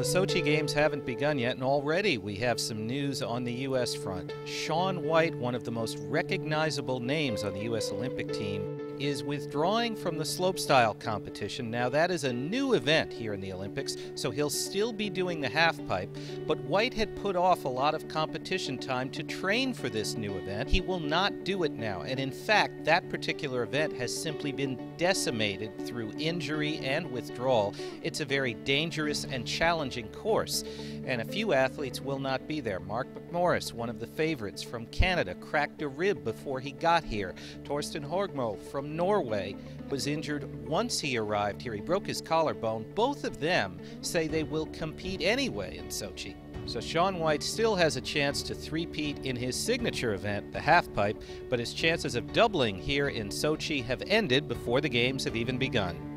the Sochi Games haven't begun yet, and already we have some news on the U.S. front. Shaun White, one of the most recognizable names on the U.S. Olympic team, is withdrawing from the slopestyle competition. Now, that is a new event here in the Olympics, so he'll still be doing the halfpipe, but White had put off a lot of competition time to train for this new event. He will not do it now, and in fact, that particular event has simply been decimated through injury and withdrawal. It's a very dangerous and challenging course, and a few athletes will not be there. Mark McMorris, one of the favorites from Canada, cracked a rib before he got here. Torstein Horgmo from Norway was injured once he arrived here. He broke his collarbone. Both of them say they will compete anyway in Sochi. So Shaun White still has a chance to three-peat in his signature event, the halfpipe, but his chances of doubling here in Sochi have ended before the games have even begun.